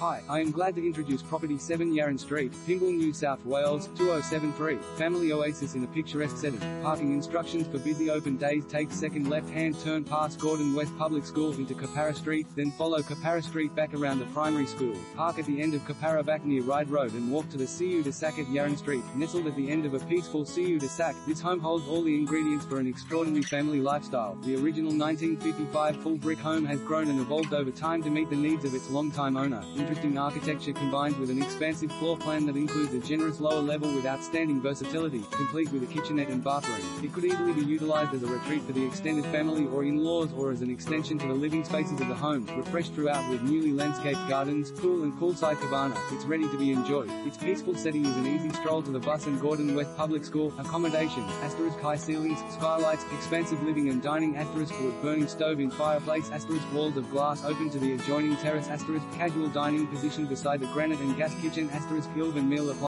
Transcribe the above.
Hi, I am glad to introduce property 7 Yarran Street, Pymble, New South Wales, 2073. Family oasis in a picturesque setting. Parking instructions for busy open days take second left-hand turn past Gordon West Public School into Capara Street, then follow Capara Street back around the primary school. Park at the end of Capara back near Ryde Road and walk to the CU de Sac at Yarran Street, nestled at the end of a peaceful CU de Sac. This home holds all the ingredients for an extraordinary family lifestyle. The original 1955 full brick home has grown and evolved over time to meet the needs of its longtime owner interesting architecture combined with an expansive floor plan that includes a generous lower level with outstanding versatility, complete with a kitchenette and bathroom. It could easily be utilized as a retreat for the extended family or in-laws or as an extension to the living spaces of the home, refreshed throughout with newly landscaped gardens, pool and poolside cabana. It's ready to be enjoyed. Its peaceful setting is an easy stroll to the bus and Gordon West Public School, accommodation, asterisk high ceilings, skylights, expansive living and dining asterisk wood burning stove in fireplace asterisk walls of glass open to the adjoining terrace asterisk casual dining position beside the granite and gas kitchen asterisk Ilven Mill